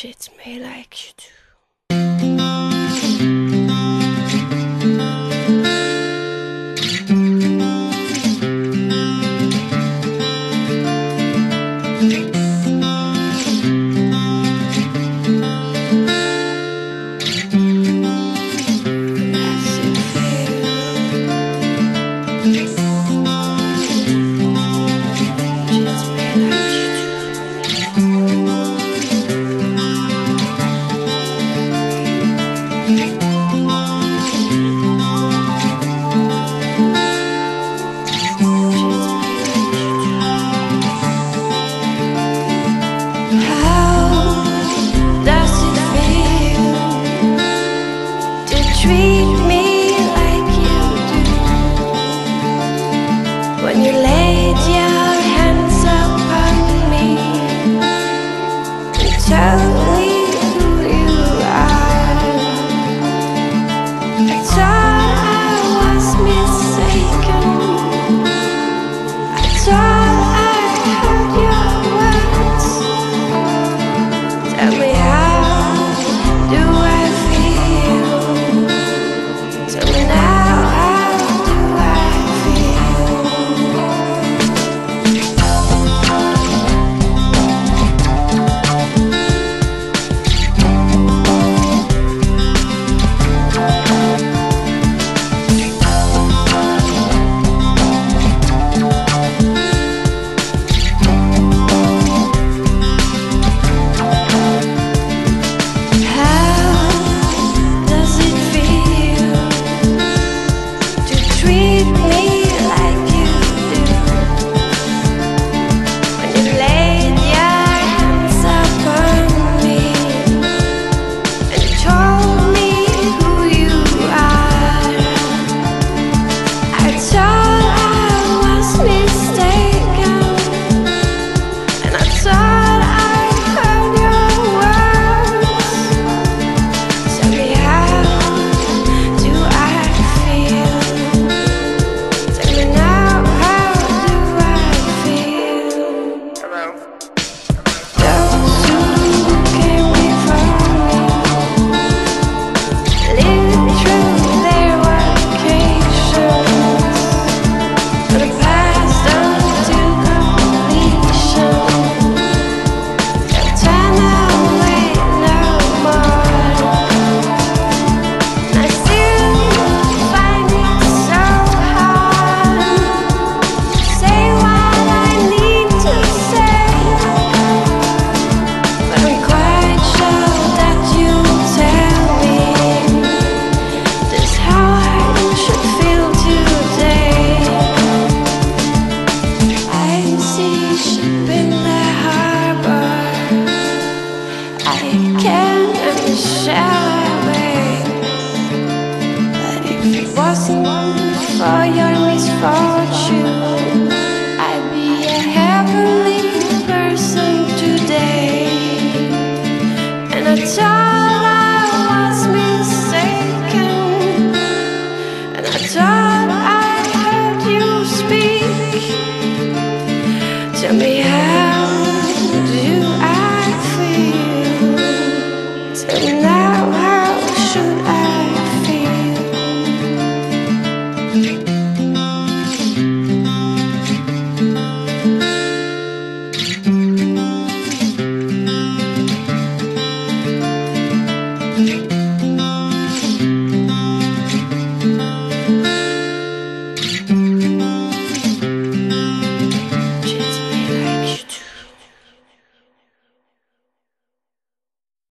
treat me like you do. It's wasn't for your misfortune. I'd be a heavenly person today. And I thought I was mistaken. And I thought I